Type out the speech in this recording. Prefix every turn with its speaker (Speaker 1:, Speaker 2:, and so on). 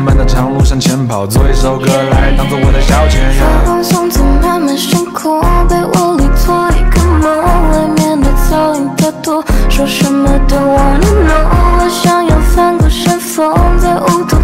Speaker 1: 漫的长路向前跑，做一首歌来当做我的消遣。月
Speaker 2: 光送进慢慢升空，被窝里做一个梦，外面的噪音太多，说什么都 wanna know。我想要翻过山峰，在雾托。